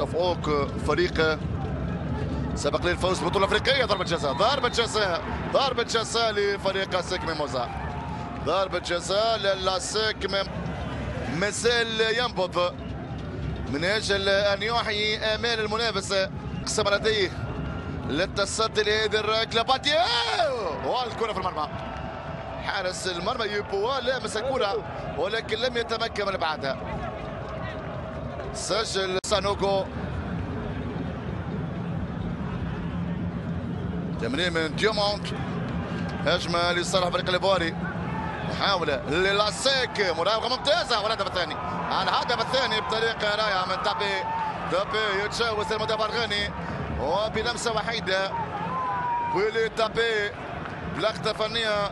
صفوق فريق سبق للفوز بالبطوله الافريقيه ضربة جزاء ضربة جزاء ضربة جزاء لفريق سيك ميموزا ضربة جزاء للاسيك مازال ينبض. من أجل أن يحيي امال المنافس قسم لديه للتصدي لهذه الركلة. باتيو! والكرة في المرمى. حارس المرمى يبوا لامس الكرة ولكن لم يتمكن من ابعادها سجل سانوكو. تمرير من ديومونت. هجمة لصالح فريق الايفواري محاولة للاسيك مراوغة ممتازة. والهدف الثاني الهدف الثاني بطريقه رائعه من تابي تابي يتجاوز المدافع الغاني وبلمسة وحيدة. ويلي تابي بلقطة فنية.